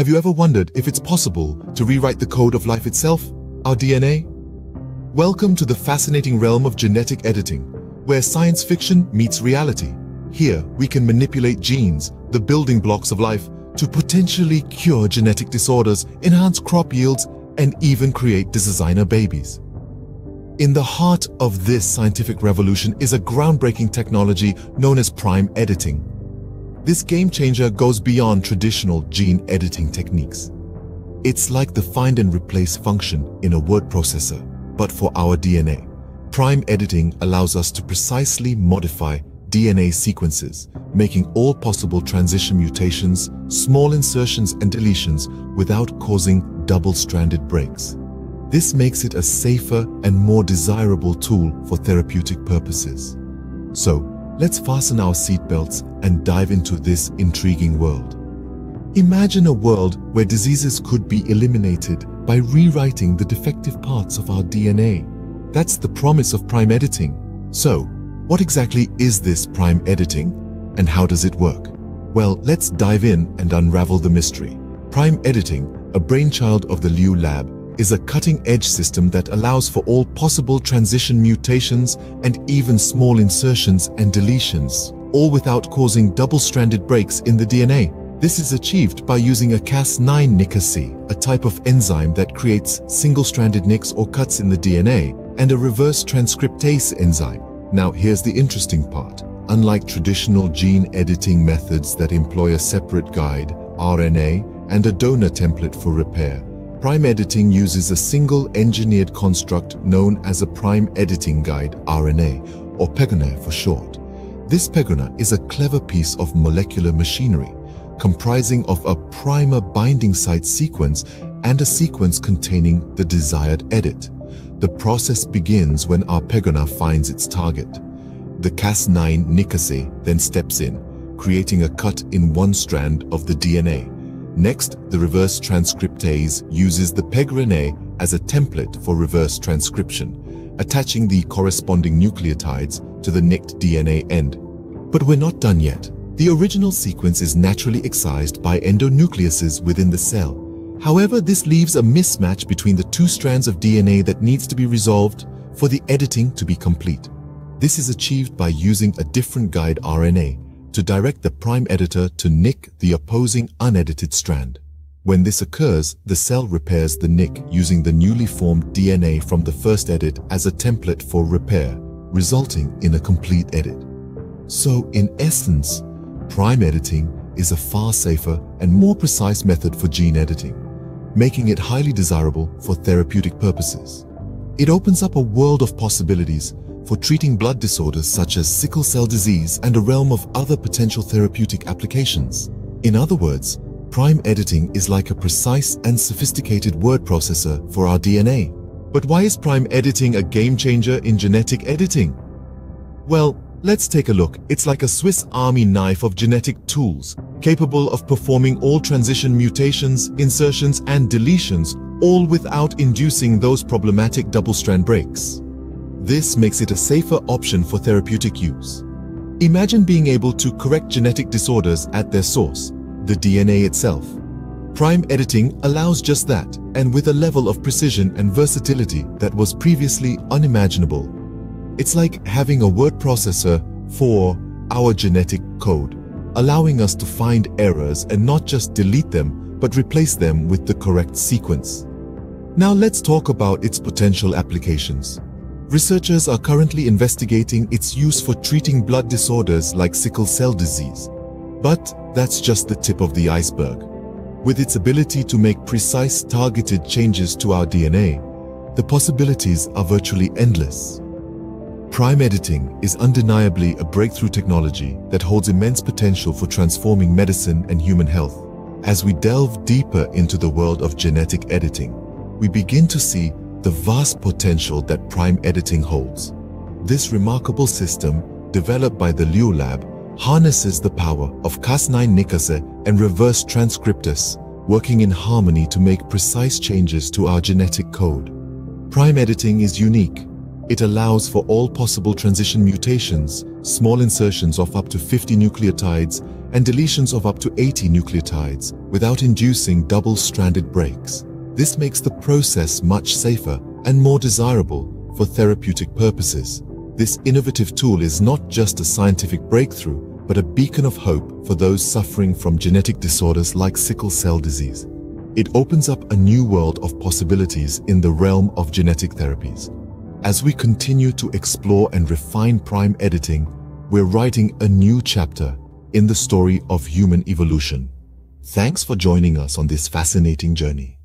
Have you ever wondered if it's possible to rewrite the code of life itself, our DNA? Welcome to the fascinating realm of genetic editing, where science fiction meets reality. Here, we can manipulate genes, the building blocks of life, to potentially cure genetic disorders, enhance crop yields, and even create designer babies. In the heart of this scientific revolution is a groundbreaking technology known as prime editing. This game changer goes beyond traditional gene editing techniques. It's like the find and replace function in a word processor, but for our DNA. Prime editing allows us to precisely modify DNA sequences, making all possible transition mutations, small insertions and deletions without causing double-stranded breaks. This makes it a safer and more desirable tool for therapeutic purposes. So, let's fasten our seatbelts and dive into this intriguing world. Imagine a world where diseases could be eliminated by rewriting the defective parts of our DNA. That's the promise of prime editing. So, what exactly is this prime editing and how does it work? Well, let's dive in and unravel the mystery. Prime editing, a brainchild of the Liu Lab, is a cutting-edge system that allows for all possible transition mutations and even small insertions and deletions, all without causing double-stranded breaks in the DNA. This is achieved by using a Cas9 nicase, a type of enzyme that creates single-stranded nicks or cuts in the DNA, and a reverse transcriptase enzyme. Now here's the interesting part. Unlike traditional gene editing methods that employ a separate guide, RNA, and a donor template for repair, Prime editing uses a single engineered construct known as a prime editing guide RNA, or PEGRNA for short. This PEGRNA is a clever piece of molecular machinery, comprising of a primer binding site sequence and a sequence containing the desired edit. The process begins when our PEGRNA finds its target. The Cas9 nicase then steps in, creating a cut in one strand of the DNA. Next, the reverse transcriptase uses the peg-RNA as a template for reverse transcription, attaching the corresponding nucleotides to the nicked DNA end. But we're not done yet. The original sequence is naturally excised by endonucleases within the cell. However, this leaves a mismatch between the two strands of DNA that needs to be resolved for the editing to be complete. This is achieved by using a different guide RNA, to direct the prime editor to nick the opposing unedited strand. When this occurs, the cell repairs the nick using the newly formed DNA from the first edit as a template for repair, resulting in a complete edit. So, in essence, prime editing is a far safer and more precise method for gene editing, making it highly desirable for therapeutic purposes. It opens up a world of possibilities for treating blood disorders such as sickle cell disease and a realm of other potential therapeutic applications. In other words, prime editing is like a precise and sophisticated word processor for our DNA. But why is prime editing a game changer in genetic editing? Well, let's take a look. It's like a Swiss army knife of genetic tools, capable of performing all transition mutations, insertions, and deletions, all without inducing those problematic double-strand breaks. This makes it a safer option for therapeutic use. Imagine being able to correct genetic disorders at their source, the DNA itself. Prime editing allows just that, and with a level of precision and versatility that was previously unimaginable. It's like having a word processor for our genetic code, allowing us to find errors and not just delete them, but replace them with the correct sequence. Now let's talk about its potential applications. Researchers are currently investigating its use for treating blood disorders like sickle cell disease. But that's just the tip of the iceberg. With its ability to make precise targeted changes to our DNA, the possibilities are virtually endless. Prime editing is undeniably a breakthrough technology that holds immense potential for transforming medicine and human health. As we delve deeper into the world of genetic editing, we begin to see the vast potential that prime editing holds. This remarkable system, developed by the Liu Lab, harnesses the power of Cas9 nicase and reverse transcriptase, working in harmony to make precise changes to our genetic code. Prime editing is unique. It allows for all possible transition mutations, small insertions of up to 50 nucleotides, and deletions of up to 80 nucleotides without inducing double-stranded breaks. This makes the process much safer and more desirable for therapeutic purposes. This innovative tool is not just a scientific breakthrough, but a beacon of hope for those suffering from genetic disorders like sickle cell disease. It opens up a new world of possibilities in the realm of genetic therapies. As we continue to explore and refine prime editing, we're writing a new chapter in the story of human evolution. Thanks for joining us on this fascinating journey.